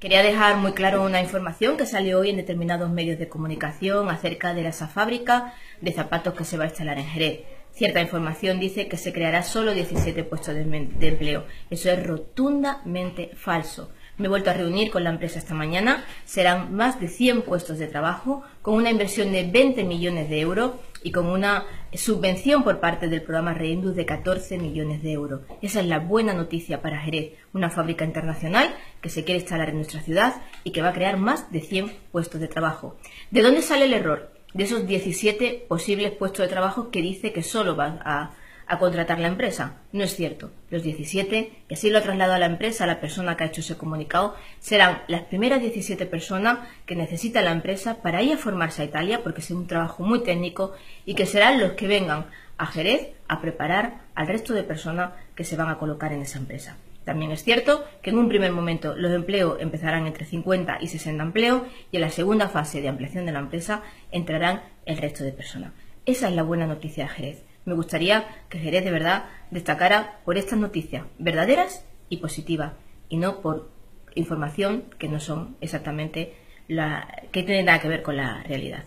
Quería dejar muy claro una información que salió hoy en determinados medios de comunicación acerca de esa fábrica de zapatos que se va a instalar en Jerez. Cierta información dice que se creará solo 17 puestos de, de empleo. Eso es rotundamente falso. Me he vuelto a reunir con la empresa esta mañana. Serán más de 100 puestos de trabajo con una inversión de 20 millones de euros y con una subvención por parte del programa Reindus de 14 millones de euros. Esa es la buena noticia para Jerez, una fábrica internacional que se quiere instalar en nuestra ciudad y que va a crear más de 100 puestos de trabajo. ¿De dónde sale el error? De esos 17 posibles puestos de trabajo que dice que solo van a a contratar la empresa. No es cierto. Los 17, y así lo ha trasladado a la empresa, la persona que ha hecho ese comunicado, serán las primeras 17 personas que necesita la empresa para ir a formarse a Italia, porque es un trabajo muy técnico, y que serán los que vengan a Jerez a preparar al resto de personas que se van a colocar en esa empresa. También es cierto que en un primer momento los empleos empezarán entre 50 y 60 empleos y en la segunda fase de ampliación de la empresa entrarán el resto de personas. Esa es la buena noticia de Jerez. Me gustaría que Jerez de verdad destacara por estas noticias verdaderas y positivas y no por información que no son exactamente la que tiene nada que ver con la realidad.